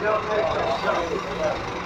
Yeah, okay.